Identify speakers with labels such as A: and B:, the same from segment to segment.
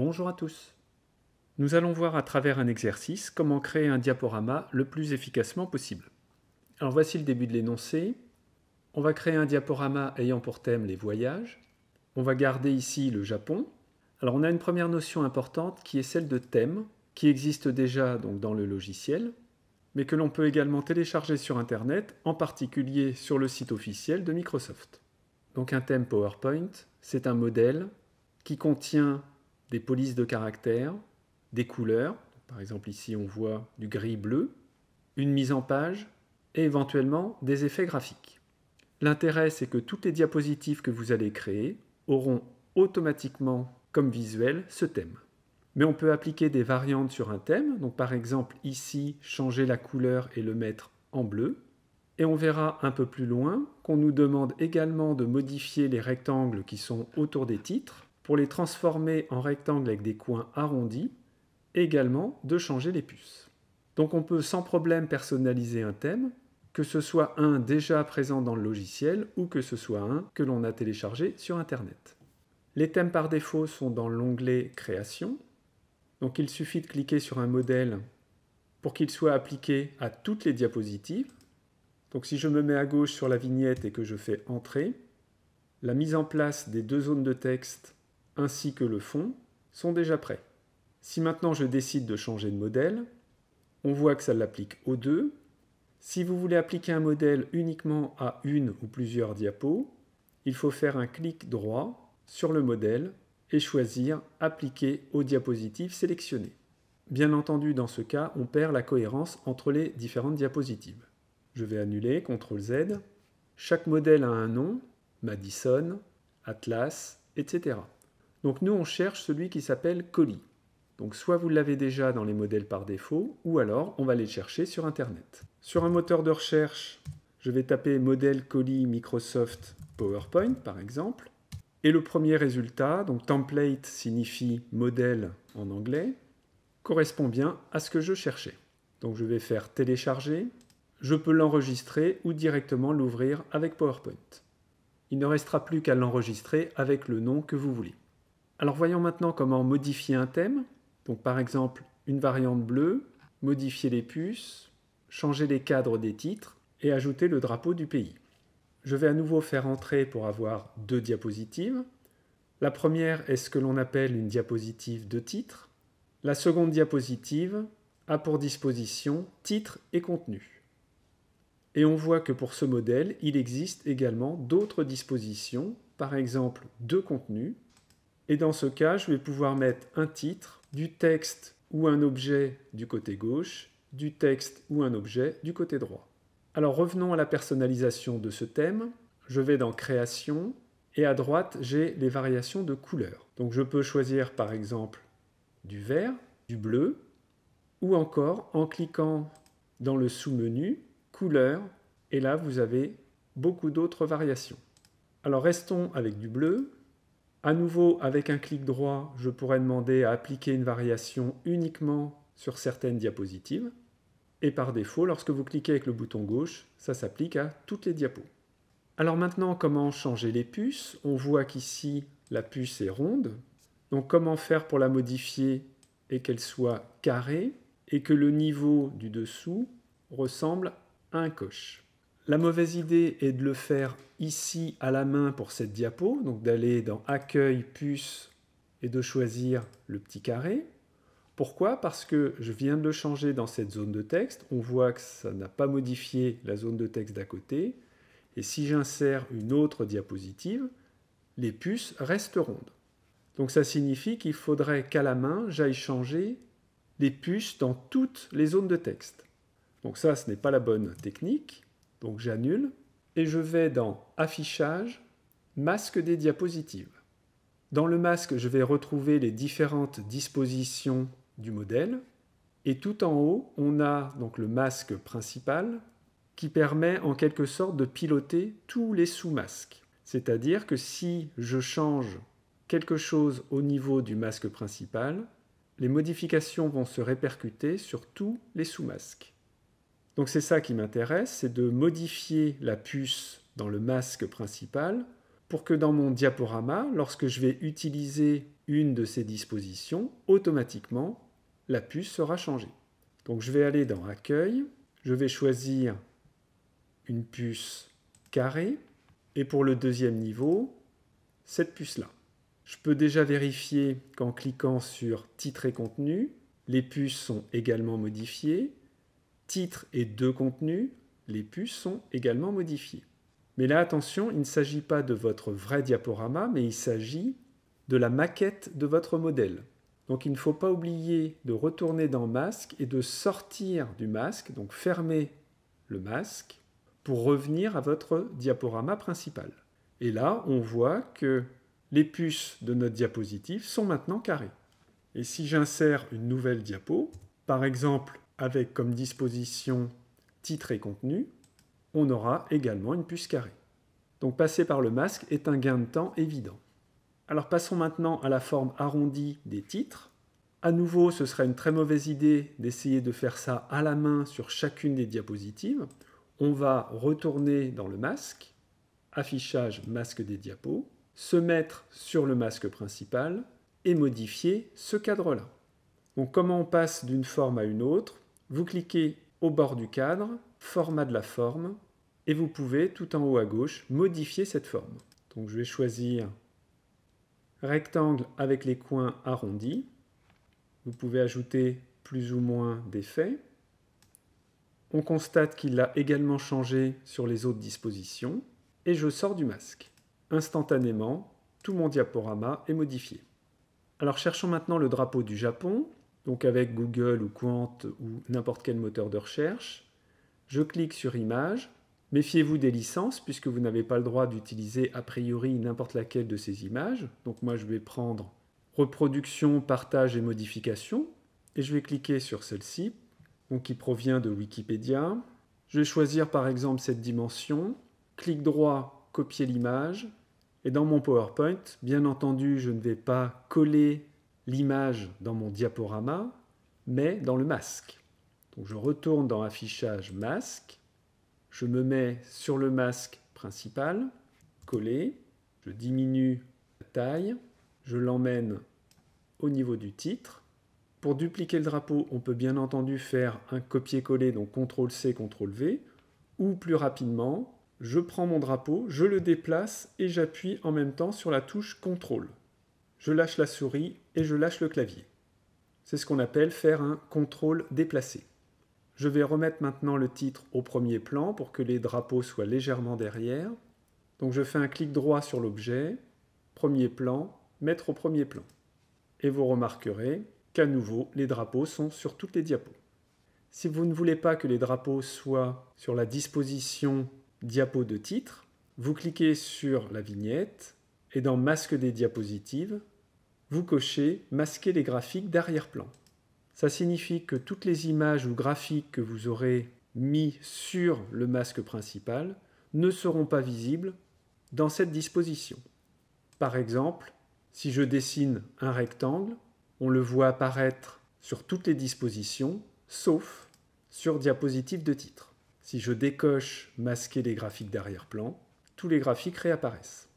A: Bonjour à tous. Nous allons voir à travers un exercice comment créer un diaporama le plus efficacement possible. Alors voici le début de l'énoncé. On va créer un diaporama ayant pour thème les voyages. On va garder ici le Japon. Alors on a une première notion importante qui est celle de thème, qui existe déjà donc dans le logiciel, mais que l'on peut également télécharger sur Internet, en particulier sur le site officiel de Microsoft. Donc un thème PowerPoint, c'est un modèle qui contient des polices de caractères, des couleurs, par exemple ici on voit du gris-bleu, une mise en page et éventuellement des effets graphiques. L'intérêt c'est que toutes les diapositives que vous allez créer auront automatiquement comme visuel ce thème. Mais on peut appliquer des variantes sur un thème, donc par exemple ici changer la couleur et le mettre en bleu, et on verra un peu plus loin qu'on nous demande également de modifier les rectangles qui sont autour des titres pour les transformer en rectangles avec des coins arrondis, également de changer les puces. Donc on peut sans problème personnaliser un thème, que ce soit un déjà présent dans le logiciel ou que ce soit un que l'on a téléchargé sur Internet. Les thèmes par défaut sont dans l'onglet Création. Donc il suffit de cliquer sur un modèle pour qu'il soit appliqué à toutes les diapositives. Donc si je me mets à gauche sur la vignette et que je fais Entrée, la mise en place des deux zones de texte ainsi que le fond sont déjà prêts. Si maintenant je décide de changer de modèle, on voit que ça l'applique aux deux. Si vous voulez appliquer un modèle uniquement à une ou plusieurs diapos, il faut faire un clic droit sur le modèle et choisir Appliquer aux diapositives sélectionnées. Bien entendu, dans ce cas, on perd la cohérence entre les différentes diapositives. Je vais annuler, CTRL Z. Chaque modèle a un nom, Madison, Atlas, etc. Donc nous, on cherche celui qui s'appelle colis. Donc soit vous l'avez déjà dans les modèles par défaut, ou alors on va les chercher sur Internet. Sur un moteur de recherche, je vais taper modèle colis Microsoft PowerPoint par exemple. Et le premier résultat, donc template signifie modèle en anglais, correspond bien à ce que je cherchais. Donc je vais faire télécharger, je peux l'enregistrer ou directement l'ouvrir avec PowerPoint. Il ne restera plus qu'à l'enregistrer avec le nom que vous voulez. Alors voyons maintenant comment modifier un thème. Donc par exemple, une variante bleue, modifier les puces, changer les cadres des titres et ajouter le drapeau du pays. Je vais à nouveau faire entrer pour avoir deux diapositives. La première est ce que l'on appelle une diapositive de titre. La seconde diapositive a pour disposition titre et contenu. Et on voit que pour ce modèle, il existe également d'autres dispositions, par exemple deux contenus, et dans ce cas, je vais pouvoir mettre un titre, du texte ou un objet du côté gauche, du texte ou un objet du côté droit. Alors revenons à la personnalisation de ce thème. Je vais dans Création et à droite, j'ai les variations de couleurs. Donc je peux choisir par exemple du vert, du bleu, ou encore en cliquant dans le sous-menu Couleurs, et là vous avez beaucoup d'autres variations. Alors restons avec du bleu, à nouveau, avec un clic droit, je pourrais demander à appliquer une variation uniquement sur certaines diapositives. Et par défaut, lorsque vous cliquez avec le bouton gauche, ça s'applique à toutes les diapos. Alors maintenant, comment changer les puces? On voit qu'ici, la puce est ronde. Donc comment faire pour la modifier et qu'elle soit carrée et que le niveau du dessous ressemble à un coche? La mauvaise idée est de le faire ici à la main pour cette diapo, donc d'aller dans Accueil, puce et de choisir le petit carré. Pourquoi? Parce que je viens de le changer dans cette zone de texte. On voit que ça n'a pas modifié la zone de texte d'à côté. Et si j'insère une autre diapositive, les puces restent rondes. Donc ça signifie qu'il faudrait qu'à la main, j'aille changer les puces dans toutes les zones de texte. Donc ça, ce n'est pas la bonne technique. Donc j'annule et je vais dans Affichage, Masque des diapositives. Dans le masque, je vais retrouver les différentes dispositions du modèle. Et tout en haut, on a donc le masque principal qui permet en quelque sorte de piloter tous les sous-masques. C'est-à-dire que si je change quelque chose au niveau du masque principal, les modifications vont se répercuter sur tous les sous-masques. Donc c'est ça qui m'intéresse, c'est de modifier la puce dans le masque principal pour que dans mon diaporama, lorsque je vais utiliser une de ces dispositions, automatiquement, la puce sera changée. Donc je vais aller dans Accueil, je vais choisir une puce carrée, et pour le deuxième niveau, cette puce-là. Je peux déjà vérifier qu'en cliquant sur Titre contenu, les puces sont également modifiées. Titre et deux contenus, les puces sont également modifiées. Mais là, attention, il ne s'agit pas de votre vrai diaporama, mais il s'agit de la maquette de votre modèle. Donc il ne faut pas oublier de retourner dans Masque et de sortir du masque, donc fermer le masque, pour revenir à votre diaporama principal. Et là, on voit que les puces de notre diapositive sont maintenant carrées. Et si j'insère une nouvelle diapo, par exemple avec comme disposition titre et contenu, on aura également une puce carrée. Donc passer par le masque est un gain de temps évident. Alors passons maintenant à la forme arrondie des titres. À nouveau, ce serait une très mauvaise idée d'essayer de faire ça à la main sur chacune des diapositives. On va retourner dans le masque, affichage masque des diapos, se mettre sur le masque principal et modifier ce cadre-là. Donc comment on passe d'une forme à une autre? Vous cliquez au bord du cadre, format de la forme, et vous pouvez tout en haut à gauche modifier cette forme. Donc je vais choisir rectangle avec les coins arrondis. Vous pouvez ajouter plus ou moins d'effets. On constate qu'il a également changé sur les autres dispositions et je sors du masque. Instantanément, tout mon diaporama est modifié. Alors cherchons maintenant le drapeau du Japon, donc avec Google ou Quant ou n'importe quel moteur de recherche. Je clique sur Images. Méfiez-vous des licences puisque vous n'avez pas le droit d'utiliser a priori n'importe laquelle de ces images. Donc moi je vais prendre Reproduction, partage et modification et je vais cliquer sur celle-ci, qui provient de Wikipédia. Je vais choisir par exemple cette dimension, clic droit, copier l'image, et dans mon PowerPoint, bien entendu, je ne vais pas coller l'image dans mon diaporama, mais dans le masque. Donc je retourne dans Affichage masque, je me mets sur le masque principal, coller, je diminue la taille, je l'emmène au niveau du titre. Pour dupliquer le drapeau, on peut bien entendu faire un copier-coller, donc CTRL-C, CTRL-V, ou plus rapidement, je prends mon drapeau, je le déplace et j'appuie en même temps sur la touche CTRL. Je lâche la souris et je lâche le clavier. C'est ce qu'on appelle faire un contrôle déplacé. Je vais remettre maintenant le titre au premier plan pour que les drapeaux soient légèrement derrière. Donc je fais un clic droit sur l'objet, premier plan, mettre au premier plan. Et vous remarquerez qu'à nouveau, les drapeaux sont sur toutes les diapos. Si vous ne voulez pas que les drapeaux soient sur la disposition diapo de titre, vous cliquez sur la vignette et dans Masque des diapositives, vous cochez Masquer les graphiques d'arrière-plan. Ça signifie que toutes les images ou graphiques que vous aurez mis sur le masque principal ne seront pas visibles dans cette disposition. Par exemple, si je dessine un rectangle, on le voit apparaître sur toutes les dispositions, sauf sur diapositive de titre. Si je décoche masquer les graphiques d'arrière-plan, tous les graphiques réapparaissent.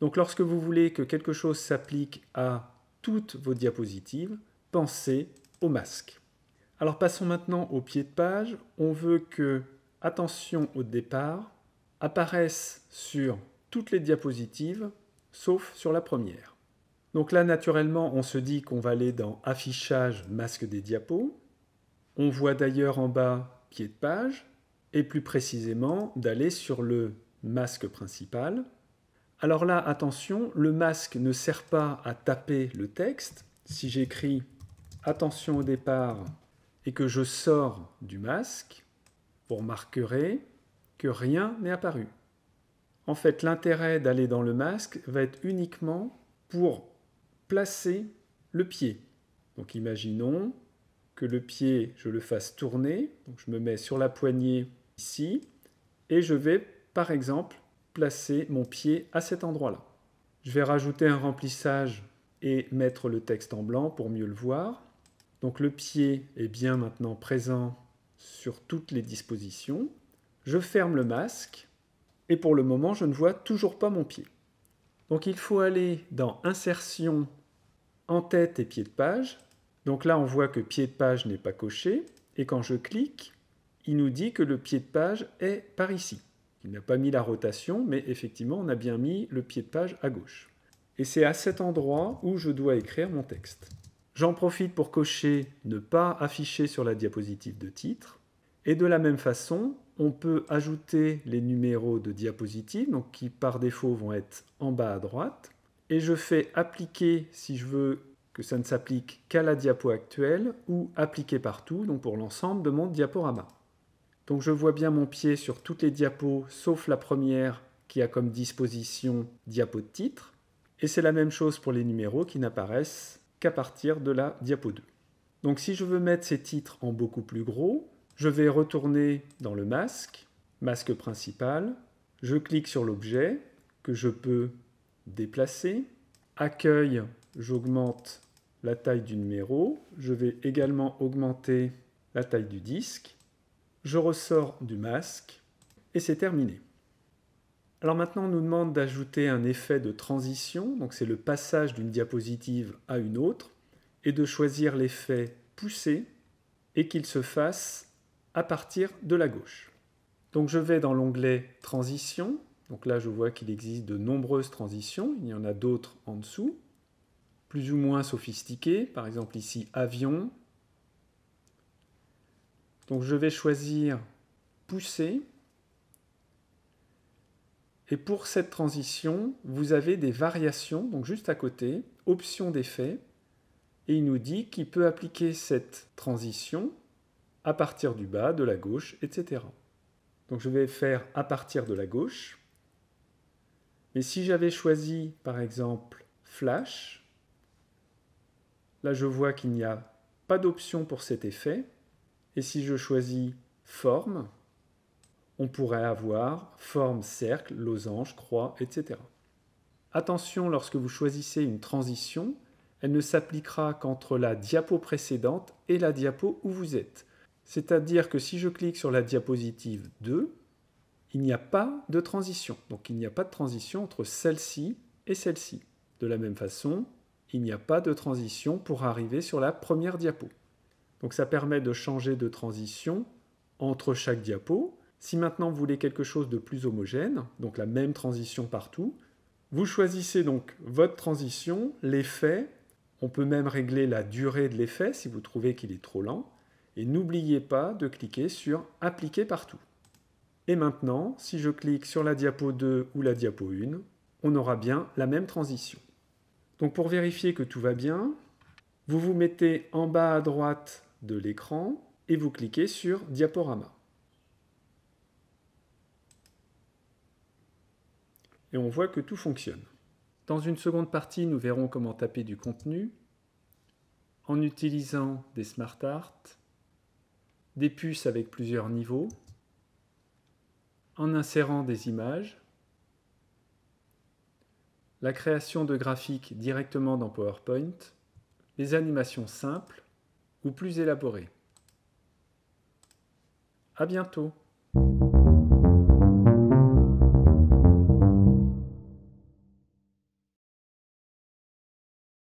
A: Donc lorsque vous voulez que quelque chose s'applique à toutes vos diapositives, pensez au masque. Alors passons maintenant au pied de page. On veut que attention au départ apparaisse sur toutes les diapositives sauf sur la première. Donc là naturellement on se dit qu'on va aller dans affichage masque des diapos. On voit d'ailleurs en bas pied de page et plus précisément d'aller sur le masque principal. Alors là, attention, le masque ne sert pas à taper le texte. Si j'écris attention au départ et que je sors du masque, vous remarquerez que rien n'est apparu. En fait, l'intérêt d'aller dans le masque va être uniquement pour placer le pied. Donc imaginons que le pied, je le fasse tourner. Je me mets sur la poignée ici, et je vais par exemple placer mon pied à cet endroit-là. Je vais rajouter un remplissage et mettre le texte en blanc pour mieux le voir. Donc le pied est bien maintenant présent sur toutes les dispositions. Je ferme le masque et pour le moment je ne vois toujours pas mon pied. Donc il faut aller dans Insertion, En-tête et Pied de page. Donc là, on voit que Pied de page n'est pas coché. Et quand je clique, il nous dit que le pied de page est par ici. Il n'a pas mis la rotation, mais effectivement, on a bien mis le pied de page à gauche. Et c'est à cet endroit où je dois écrire mon texte. J'en profite pour cocher « Ne pas afficher sur la diapositive de titre ». Et de la même façon, on peut ajouter les numéros de diapositive, donc qui par défaut vont être en bas à droite. Et je fais appliquer, si je veux que ça ne s'applique qu'à la diapo actuelle, ou appliquer partout, donc pour l'ensemble de mon diaporama. Donc je vois bien mon pied sur toutes les diapos, sauf la première qui a comme disposition diapo de titre. Et c'est la même chose pour les numéros qui n'apparaissent qu'à partir de la diapo 2. Donc si je veux mettre ces titres en beaucoup plus gros, je vais retourner dans le masque, masque principal, je clique sur l'objet que je peux déplacer, accueil, j'augmente la taille du numéro, je vais également augmenter la taille du disque, je ressors du masque et c'est terminé. Alors maintenant, on nous demande d'ajouter un effet de transition, donc c'est le passage d'une diapositive à une autre, et de choisir l'effet pousser et qu'il se fasse à partir de la gauche. Donc je vais dans l'onglet Transition. Donc là, je vois qu'il existe de nombreuses transitions. Il y en a d'autres en dessous, plus ou moins sophistiquées. Par exemple ici, Avion, donc je vais choisir pousser. Et pour cette transition, vous avez des variations, donc juste à côté, option d'effet, et il nous dit qu'il peut appliquer cette transition à partir du bas, de la gauche, etc. Donc je vais faire à partir de la gauche. Mais si j'avais choisi, par exemple, Flash, là je vois qu'il n'y a pas d'option pour cet effet. Et si je choisis forme, on pourrait avoir forme cercle, losange, croix, etc. Attention, lorsque vous choisissez une transition, elle ne s'appliquera qu'entre la diapo précédente et la diapo où vous êtes. C'est-à-dire que si je clique sur la diapositive 2, il n'y a pas de transition. Donc il n'y a pas de transition entre celle-ci et celle-ci. De la même façon, il n'y a pas de transition pour arriver sur la première diapo. Donc ça permet de changer de transition entre chaque diapo. Si maintenant vous voulez quelque chose de plus homogène, donc la même transition partout, vous choisissez donc votre transition, l'effet, on peut même régler la durée de l'effet si vous trouvez qu'il est trop lent, et n'oubliez pas de cliquer sur Appliquer partout. Et maintenant, si je clique sur la diapo 2 ou la diapo 1, on aura bien la même transition. Donc pour vérifier que tout va bien, vous vous mettez en bas à droite de l'écran et vous cliquez sur Diaporama. Et on voit que tout fonctionne. Dans une seconde partie, nous verrons comment taper du contenu en utilisant des smart art, des puces avec plusieurs niveaux, en insérant des images, la création de graphiques directement dans PowerPoint, les animations simples, ou plus élaboré. À bientôt